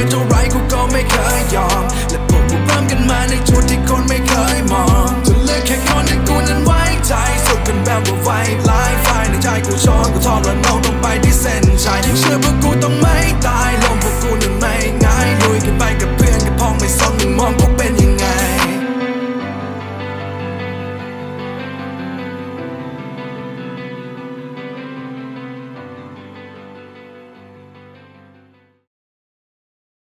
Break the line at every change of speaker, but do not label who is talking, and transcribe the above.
ยนเท่าไรกูก็ไม่เคยยอม และพวกกูพร้อมกันมาในชุดที่คนไม่เคยมองจะเลือกแค่คนที่กูนั้นไว้ใจ สุดกันแบบว่าไว้ไลฟ์ไฟในใจกูชอนกูทอมและน้องต้องไปที่เส้นใจ